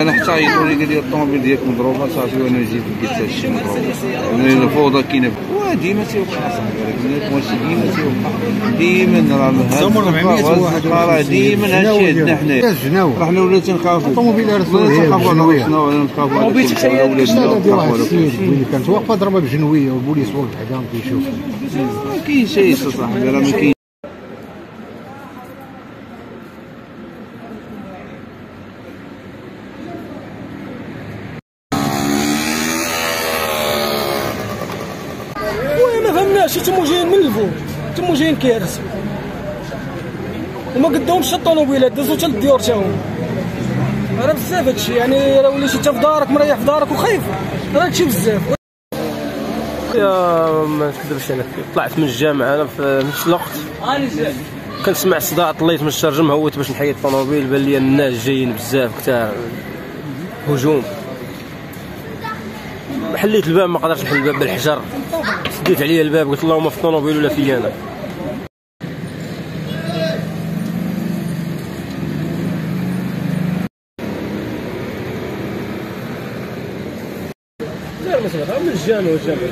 أنا حتى يقولوا لي الطوموبيل ديالك مضروبه صافي وأنا جيت لقيت هذا الشيء مضروب. الفوضى كاينة. وديما تيوقع صاحبي ماشي ديما تيوقع. ديما راه ديما هادشي عندنا حنايا راه حنا. ولا تنخافوا. الطوموبيل راه تنخافوا على شنو ولا نخافوا على شنو كانت واقفة ضربة بجنوية والبوليس واقف حدا كيشوف ما كاين شي صاحبي راه ما كاين oui ما فهمناش تمو جايين من الفوق تمو جايين كيهرسوا وما قدهمش الطوموبيلات دازو حتى للديور تا هما راه بزاف هادشي يعني راه وليتي انت في دارك مريح في دارك وخايف. راه هادشي بزاف. يا ما نكذبش أنا. طلعت من الجامعة أنا في نفس الوقت. كنسمع صداع طليت من السرجم هودت باش نحيد الطوموبيل بان لي الناس جايين بزاف كثار هجوم. حليت الباب ما قدرتش نحل الباب بالحجر. سديت عليا الباب قلت اللهم في الطوموبيل ولا فيا أنا. لا مثلا من الجامعة والجامعة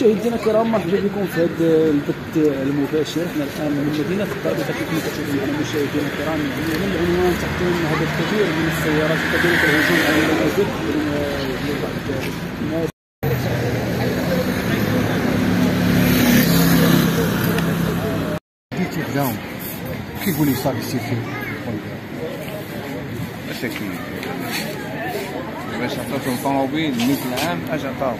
مشاهدينا الكرام مرحبا بكم في هذا البث المباشر. إحنا الآن من مدينه الطائفه كما كتشوفوا معنا مشاهدينا الكرام. من العنوان تحكم هذا الكثير من السيارات كذلك الهجوم على المنازل من بعض الناس جيت حداهم كيقول لي صافي سير فيه اش كاين باش عطاتهم طوموبيل 100 عام اش عطاهم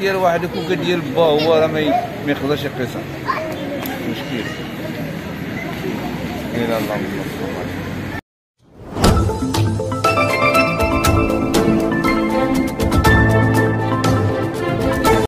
ديال واحد يكون ديال با هو راه ما ي- ما يقدرش يقيسها. مشكل. إلى الله.